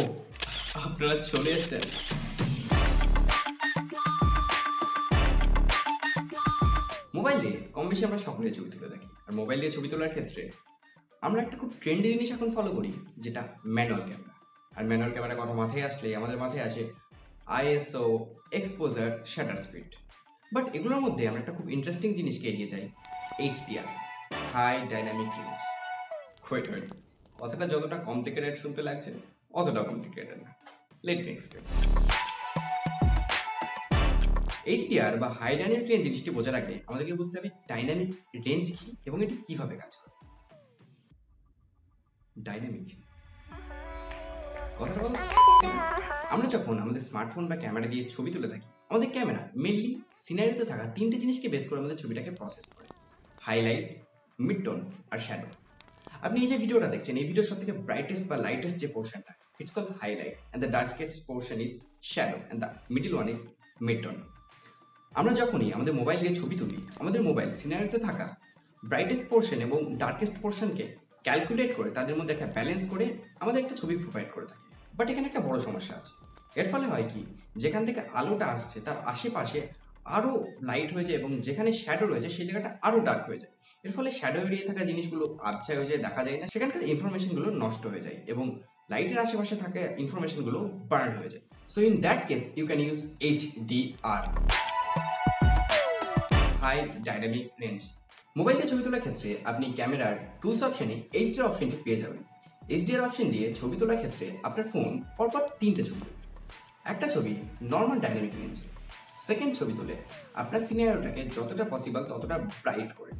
ও, আপনারা চলে এসেছেন। মোবাইল দিয়ে কম বেশি আমরা সকলে ছবি তুলে থাকি। আর মোবাইল দিয়ে ছবি তোলার ক্ষেত্রে আমরা একটা খুব ট্রেন্ডি জিনিস এখন ফলো করি, যেটা ম্যানুয়াল ক্যামেরা। আর ম্যানুয়াল ক্যামেরার কথা মাথায় আসলে আমাদের মাথায় আসে ISO exposure shutter speed. But এগুলোর মধ্যে আমরা একটা খুব ইন্টারেস্টিং জিনিসকে এড়িয়ে যাই, এইচডিআর হাই ডাইনামিক রেঞ্জ কথাটা যতটা কমপ্লিকেটেড শুনতে লাগছে অতটা কমপ্লিকেটেড না। লেট মি এক্সপ্লেন এইচডিআর বা হাই ডাইনামিক রেঞ্জ জিনিসটি বোঝার আগে আমাদেরকে বুঝতে হবে ডাইনামিক রেঞ্জ কি এবং এটি কীভাবে কাজ করে। ডাইনামিক কথাটা আমরা যখন আমাদের স্মার্টফোন বা ক্যামেরা দিয়ে ছবি তুলে থাকি, আমাদের ক্যামেরা মেনলি সিনারিতে থাকা তিনটে জিনিসকে বেস করে আমাদের ছবিটাকে প্রসেস করে। হাইলাইট মিড টোন আর শ্যাডো আপনি এই যে ভিডিওটা দেখছেন, এই ভিডিওর সব থেকে ব্রাইটেস্ট বা লাইটেস্ট যে পোর্শনটা it's call highlight and the darkest portion is shadow and the middle one is mid tone আমরা যখনই আমাদের মোবাইল দিয়ে ছবি তুলি, আমাদের মোবাইল সিনারিতে থাকা ব্রাইটেস্ট পোর্শন এবং ডার্কেস্ট পোর্শনকে ক্যালকুলেট করে, তাদের মধ্যে একটা ব্যালেন্স করে আমাদের একটা ছবি প্রোভাইড করে থাকে। বাট এখানে একটা বড় সমস্যা আছে। এর ফলে হয় কি, যেখান থেকে আলোটা আসছে, তার আশেপাশে আরও লাইট হয়ে যায় এবং যেখানে শ্যাডো রয়েছে, সেই জায়গাটা আরও ডার্ক হয়ে যায়। এর ফলে শ্যাডো এরিয়ে থাকা জিনিসগুলো আবছায় হয়ে যায়, দেখা যায় না। সেখানকার ইনফরমেশনগুলো নষ্ট হয়ে যায় এবং লাইটের আশেপাশে থাকা ইনফরমেশনগুলো বার্ন হয়ে যায়। So in that case you can use H D R high dynamic range mobile ছবি তোলার ক্ষেত্রে আপনি ক্যামেরার টুলস অপশনে এইচডিআর অপশনটি পেয়ে যাবেন। এইচডিআর অপশন দিয়ে ছবি তোলার ক্ষেত্রে আপনার ফোন পরপর তিনটে ছবি। একটা ছবি নর্মাল ডাইনামিক রেঞ্জে সেকেন্ড ছবি তুলে আপনার সিনারিওটাকে যতটা পসিবল ততটা ব্রাইট করে।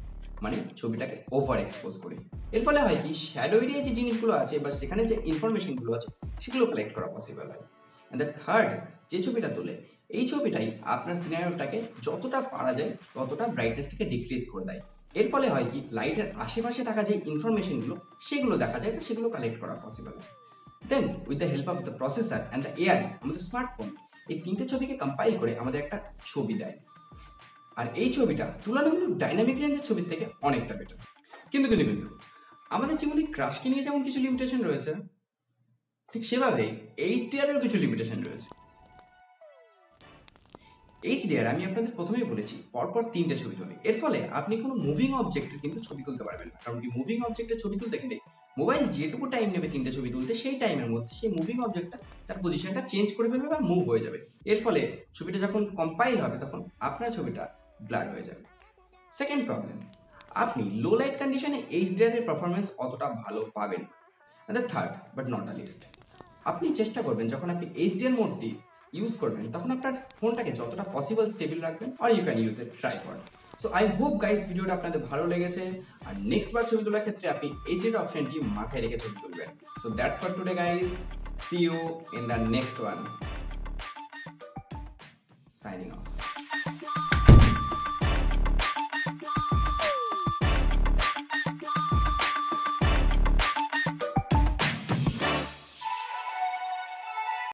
মানে ছবিটাকে ওভার এক্সপোজ করে। এর ফলে হয় কি শ্যাডো এরিয়ায় যে জিনিসগুলো আছে বা সেখানে যে ইনফরমেশনগুলো আছে, সেগুলো কালেক্ট করা পসিবল হয়। অ্যান্ড দ্য থার্ড যে ছবিটা তোলে, এই ছবিটাই আপনার সিনারিওটাকে যতটা পারা যায়, ততটা ব্রাইটনেসটাকে ডিক্রিজ করে দেয়। এর ফলে হয় কি লাইটের আশেপাশে থাকা যে ইনফরমেশনগুলো সেগুলো দেখা যায় বা সেগুলো কালেক্ট করা possible then with the help of the processor and the AI আমাদের স্মার্টফোন এই তিনটে ছবিকে কম্পাইল করে আমাদের একটা ছবি দেয়। আর এই ছবিটা তুলনামূলক ডাইনামিক রেঞ্জের ছবির থেকে অনেকটা বেটার কিন্তু কিন্তু কিন্তু, আমাদের জীবনে ক্রাশকে নিয়ে যেমন কিছু লিমিটেশন রয়েছে, ঠিক সেভাবেই এইচডিআর এর কিছু লিমিটেশন রয়েছে। এইচডিআর আমি আপনাদের প্রথমেই বলেছি, পরপর তিনটে ছবি তোলে। এর ফলে আপনি কোনো মুভিং অবজেক্টের কিন্তু ছবি তুলতে পারবেন না। কারণ কি মুভিং অবজেক্টের ছবি তুলতে গেলে মোবাইল যেটুকু টাইম নেবে তিনটে ছবি তুলতে, সেই টাইমের মধ্যে সেই মুভিং অবজেক্টটা তার পজিশনটা চেঞ্জ করে ফেলবে বা মুভ হয়ে যাবে। এর ফলে ছবিটা যখন কম্পাইল হবে, তখন আপনার ছবিটা ব্লার হয়ে যাবে। সেকেন্ড প্রবলেম আপনি লো লাইট কন্ডিশনে এইচডিআর এর পারফরমেন্স অতটা ভালো পাবেন না। The third but not the least আপনি চেষ্টা করবেন যখন আপনি এইচডিআর মোডটি ইউজ করবেন, তখন আপনার ফোনটাকে যতটা পসিবল স্টেবল রাখবেন আর you can use a tripod so I hope guys ভিডিওটা আপনাদের ভালো লেগেছে। আর নেক্সট বার ছবি তোলার ক্ষেত্রে আপনি এইচ এইচডিআর অপশনটি মাথায় রেখে ছবি তুলবেন। So that's for today guys see you in the next one signing off.